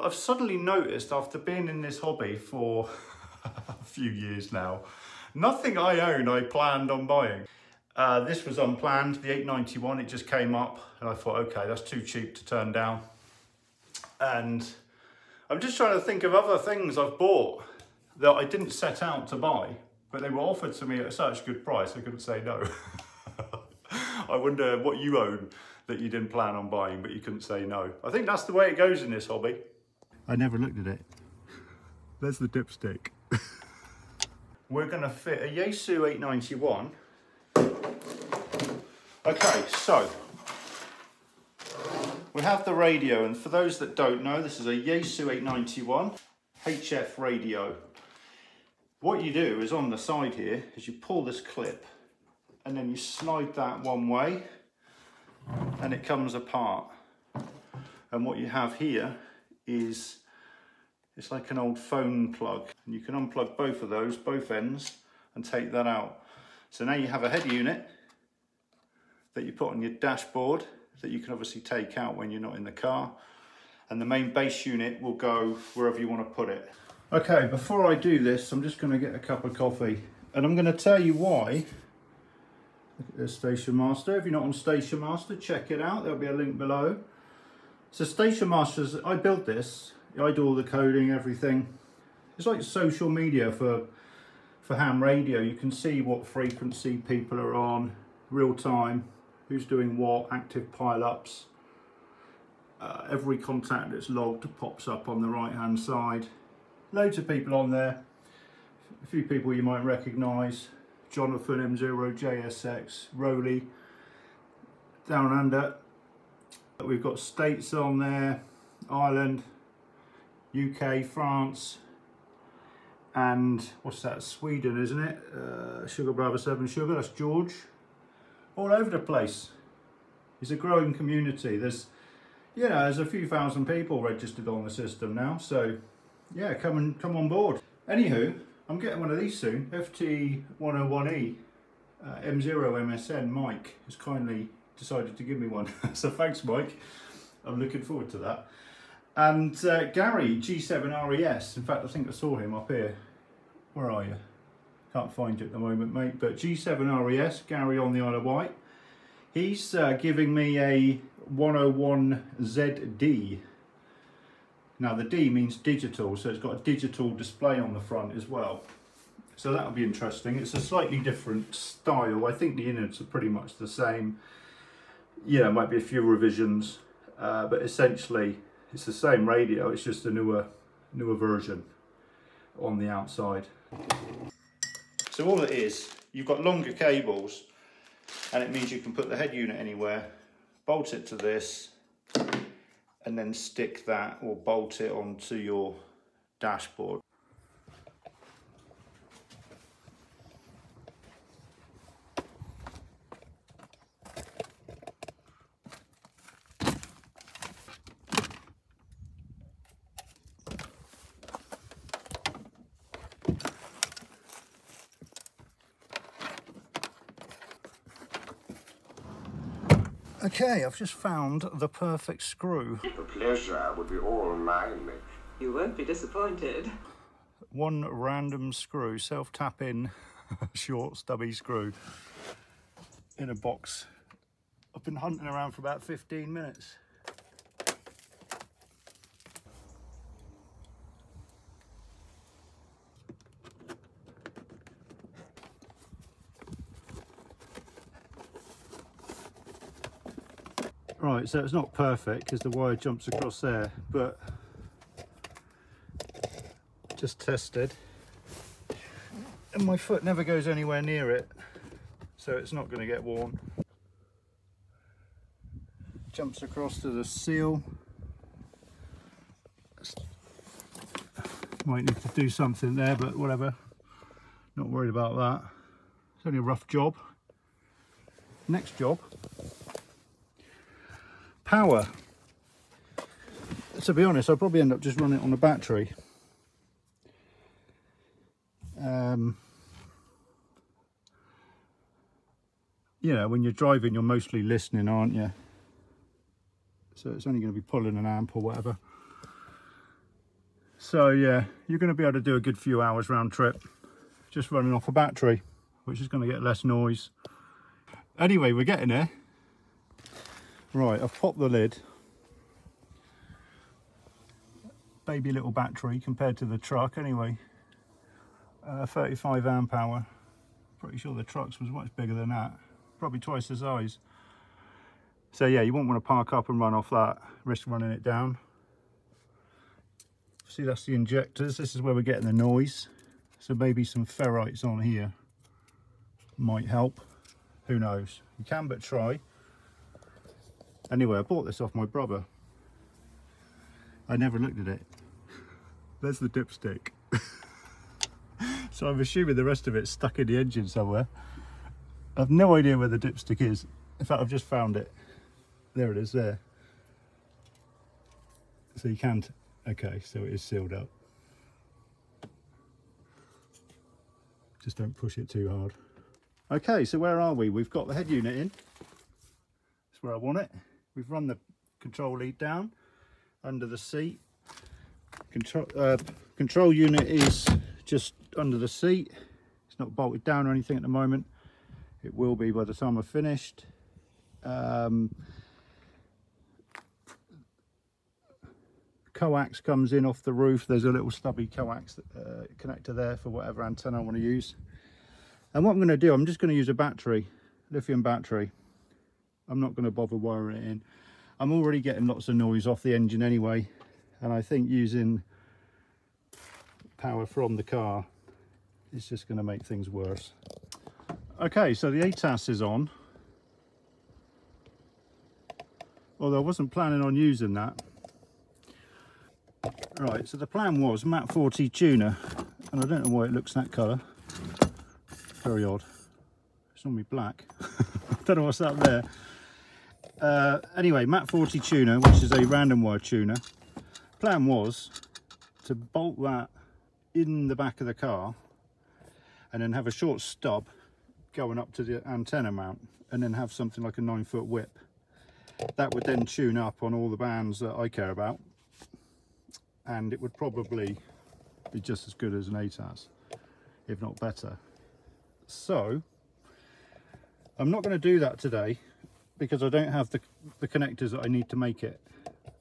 But I've suddenly noticed after being in this hobby for a few years now, nothing I own I planned on buying. Uh, this was unplanned, the 891, it just came up and I thought, okay, that's too cheap to turn down. And I'm just trying to think of other things I've bought that I didn't set out to buy, but they were offered to me at such a good price, I couldn't say no. I wonder what you own that you didn't plan on buying, but you couldn't say no. I think that's the way it goes in this hobby. I never looked at it. There's the dipstick. We're gonna fit a Yaesu 891. Okay, so we have the radio, and for those that don't know, this is a Yaesu 891 HF radio. What you do is on the side here is you pull this clip and then you slide that one way and it comes apart. And what you have here is it's like an old phone plug and you can unplug both of those, both ends, and take that out. So now you have a head unit that you put on your dashboard that you can obviously take out when you're not in the car. And the main base unit will go wherever you want to put it. Okay, before I do this, I'm just going to get a cup of coffee. And I'm going to tell you why. Look at this Station Master. If you're not on Station Master, check it out. There'll be a link below. So Station Masters, I built this I do all the coding, everything. It's like social media for for ham radio. You can see what frequency people are on, real time, who's doing what, active pile-ups. Uh, every contact that's logged pops up on the right hand side. Loads of people on there. A few people you might recognise. Jonathan M0 JSX, Rowley, Down Under. We've got states on there, Ireland, UK, France, and what's that, Sweden, isn't it? Uh, Sugar Bravo 7 Sugar, that's George. All over the place. It's a growing community. There's, you know, there's a few thousand people registered on the system now, so yeah, come and come on board. Anywho, I'm getting one of these soon, FT101E uh, M0 MSN. Mike has kindly decided to give me one, so thanks, Mike. I'm looking forward to that. And uh, Gary, G7 RES, in fact I think I saw him up here. Where are you? Can't find you at the moment mate, but G7 RES, Gary on the Isle of Wight. He's uh, giving me a 101ZD. Now the D means digital, so it's got a digital display on the front as well. So that'll be interesting. It's a slightly different style. I think the innards are pretty much the same. Yeah, might be a few revisions, uh, but essentially it's the same radio, it's just a newer, newer version on the outside. So all it is, you've got longer cables and it means you can put the head unit anywhere, bolt it to this, and then stick that or bolt it onto your dashboard. Okay, I've just found the perfect screw. The pleasure would be all mine. You won't be disappointed. One random screw, self-tapping, short, stubby screw in a box. I've been hunting around for about 15 minutes. Right, so it's not perfect because the wire jumps across there, but just tested. And my foot never goes anywhere near it, so it's not going to get worn. Jumps across to the seal. Might need to do something there, but whatever. Not worried about that. It's only a rough job. Next job power. To be honest, I'll probably end up just running it on a battery. Um, you know, when you're driving, you're mostly listening, aren't you? So it's only going to be pulling an amp or whatever. So yeah, you're going to be able to do a good few hours round trip just running off a battery, which is going to get less noise. Anyway, we're getting there. Right, I've popped the lid. Baby little battery compared to the truck anyway. Uh, 35 amp hour. Pretty sure the truck's was much bigger than that. Probably twice the size. So yeah, you won't want to park up and run off that, risk running it down. See, that's the injectors. This is where we're getting the noise. So maybe some ferrites on here might help. Who knows? You can but try. Anyway, I bought this off my brother. I never looked at it. There's the dipstick. so I'm assuming the rest of it's stuck in the engine somewhere. I've no idea where the dipstick is. In fact, I've just found it. There it is there. So you can't, okay, so it is sealed up. Just don't push it too hard. Okay, so where are we? We've got the head unit in. That's where I want it. We've run the control lead down under the seat. Control, uh, control unit is just under the seat. It's not bolted down or anything at the moment. It will be by the time I've finished. Um, coax comes in off the roof. There's a little stubby coax uh, connector there for whatever antenna I want to use. And what I'm going to do, I'm just going to use a battery, lithium battery. I'm not going to bother wiring it in. I'm already getting lots of noise off the engine anyway. And I think using power from the car is just going to make things worse. Okay, so the ATAS is on. Although I wasn't planning on using that. Right, so the plan was MAT 40 tuner, and I don't know why it looks that colour. Very odd. It's normally black. I don't know what's up there. Uh, anyway, MAT 40 tuner, which is a random wire tuner. Plan was to bolt that in the back of the car and then have a short stub going up to the antenna mount and then have something like a nine foot whip. That would then tune up on all the bands that I care about and it would probably be just as good as an ATAS, if not better. So, I'm not going to do that today because I don't have the, the connectors that I need to make it.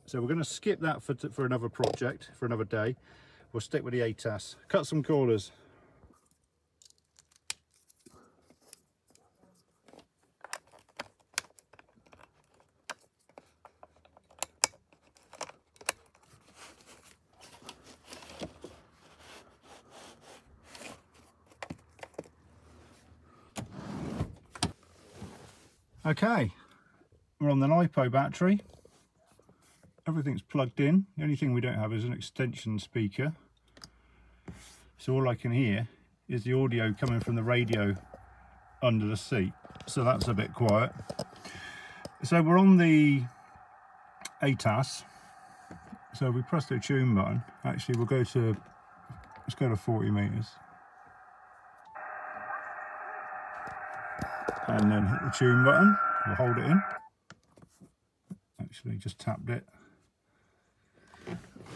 So we're going to skip that for, for another project, for another day. We'll stick with the ATAS. Cut some corners. Okay, we're on the LiPo battery. Everything's plugged in. The only thing we don't have is an extension speaker. So all I can hear is the audio coming from the radio under the seat. So that's a bit quiet. So we're on the ATAS. So we press the tune button. Actually, we'll go to, let's go to 40 meters. and then hit the tune button we'll hold it in actually just tapped it.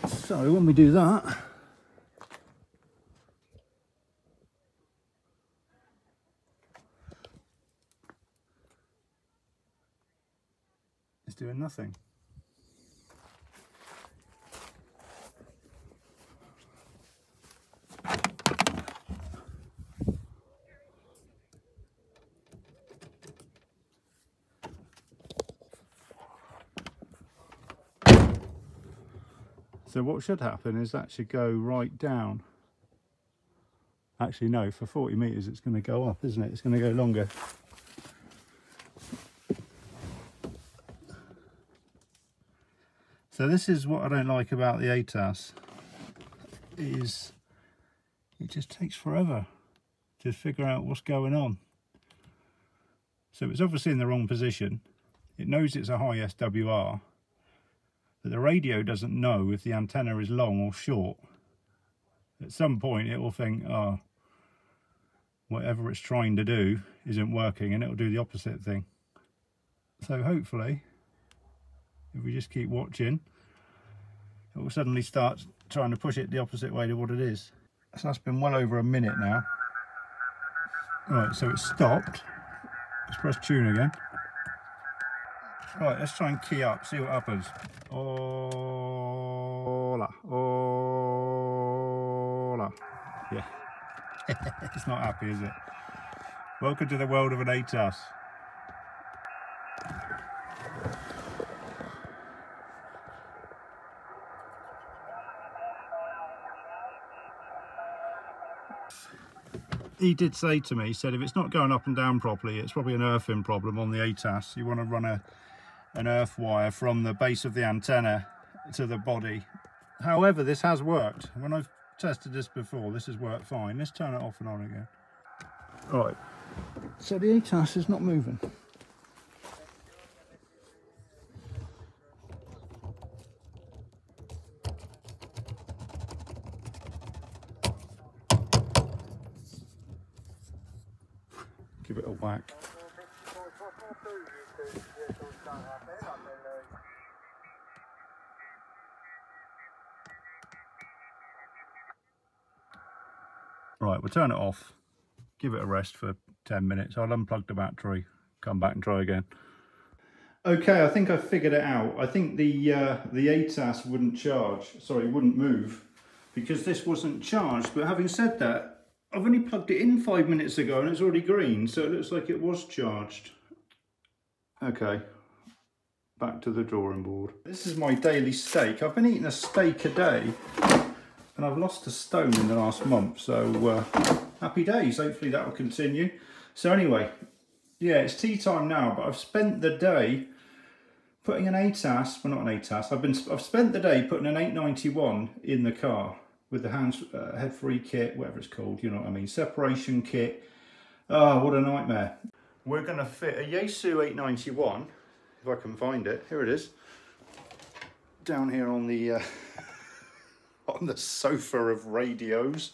So when we do that it's doing nothing So what should happen is that should go right down. Actually, no, for 40 metres it's going to go up, isn't it? It's going to go longer. So this is what I don't like about the ATAS, is it just takes forever to figure out what's going on. So it's obviously in the wrong position. It knows it's a high SWR, but the radio doesn't know if the antenna is long or short. At some point it will think, oh, whatever it's trying to do isn't working and it'll do the opposite thing. So hopefully, if we just keep watching, it will suddenly start trying to push it the opposite way to what it is. So that's been well over a minute now. Right, so it's stopped. Let's press tune again. Right, let's try and key up, see what happens. Hola, hola. Yeah, it's not happy, is it? Welcome to the world of an ATAS. he did say to me, he said if it's not going up and down properly, it's probably an earthing problem on the ATAS. You want to run a an earth wire from the base of the antenna to the body. However, this has worked. When I've tested this before, this has worked fine. Let's turn it off and on again. Right. So the ATAS is not moving. Give it a whack. Right, we'll turn it off, give it a rest for 10 minutes. I'll unplug the battery, come back and try again. Okay, I think I've figured it out. I think the uh, the ATAS wouldn't charge, sorry, wouldn't move because this wasn't charged. But having said that, I've only plugged it in five minutes ago and it's already green, so it looks like it was charged. Okay, back to the drawing board. This is my daily steak. I've been eating a steak a day and I've lost a stone in the last month, so uh, happy days. Hopefully that will continue. So anyway, yeah, it's tea time now, but I've spent the day putting an ATAS, well not an ATAS, I've been I've spent the day putting an 891 in the car with the hands uh, head free kit, whatever it's called, you know what I mean, separation kit. Oh, what a nightmare. We're going to fit a Yaesu 891, if I can find it. Here it is. Down here on the uh, on the sofa of radios.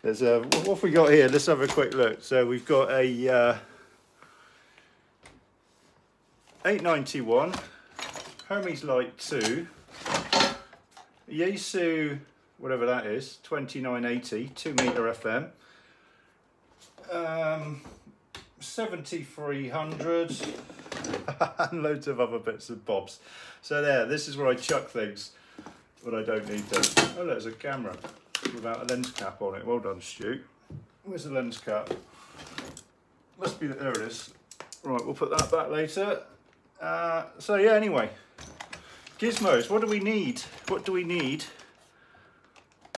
There's a what have we got here? Let's have a quick look. So we've got a uh, 891 Hermes Lite 2 Yaesu whatever that is 2980 2 meter FM um, 7300 and loads of other bits and bobs. So there this is where I chuck things when I don't need them. Oh there's a camera without a lens cap on it. Well done Stu. Where's the lens cap? Must be there it is. Right we'll put that back later. Uh, so yeah anyway. Gizmos what do we need? What do we need